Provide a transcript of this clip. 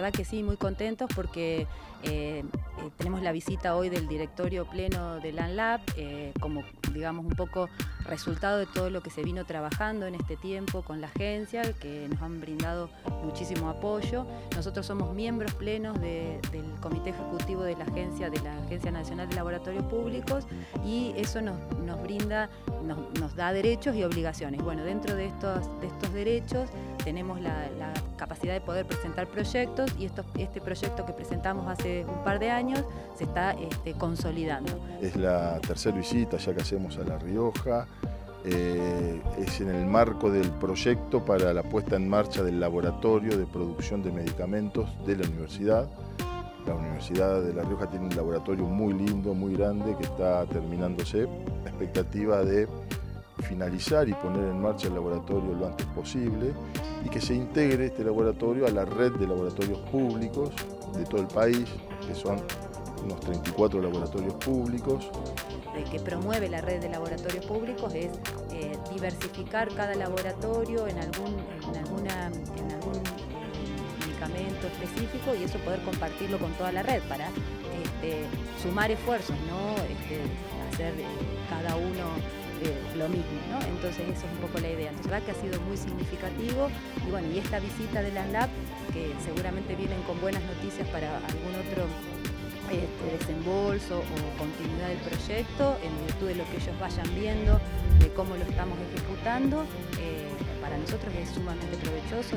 verdad que sí, muy contentos porque eh, eh, tenemos la visita hoy del directorio pleno del ANLAB, eh, como digamos un poco resultado de todo lo que se vino trabajando en este tiempo con la agencia, que nos han brindado muchísimo apoyo. Nosotros somos miembros plenos del Comité Ejecutivo de la Agencia, de la Agencia Nacional de Laboratorios Públicos, y eso nos, brinda, nos, da derechos y obligaciones. Bueno, dentro de estos, de estos derechos tenemos la, capacidad de poder presentar proyectos y este proyecto que presentamos hace un par de años se está este, consolidando. Es la tercera visita ya que hacemos a La Rioja. Eh, es en el marco del proyecto para la puesta en marcha del laboratorio de producción de medicamentos de la universidad. La Universidad de La Rioja tiene un laboratorio muy lindo, muy grande, que está terminándose. La expectativa de finalizar y poner en marcha el laboratorio lo antes posible y que se integre este laboratorio a la red de laboratorios públicos de todo el país, que son unos 34 laboratorios públicos. El que promueve la red de laboratorios públicos es eh, diversificar cada laboratorio en algún, en alguna, en algún eh, medicamento específico y eso poder compartirlo con toda la red para este, sumar esfuerzos, no este, hacer eh, cada uno lo mismo, ¿no? Entonces esa es un poco la idea. Entonces, verdad que ha sido muy significativo y bueno, y esta visita del ANLAB, que seguramente vienen con buenas noticias para algún otro desembolso o continuidad del proyecto en virtud de lo que ellos vayan viendo, de cómo lo estamos ejecutando, eh, para nosotros es sumamente provechoso.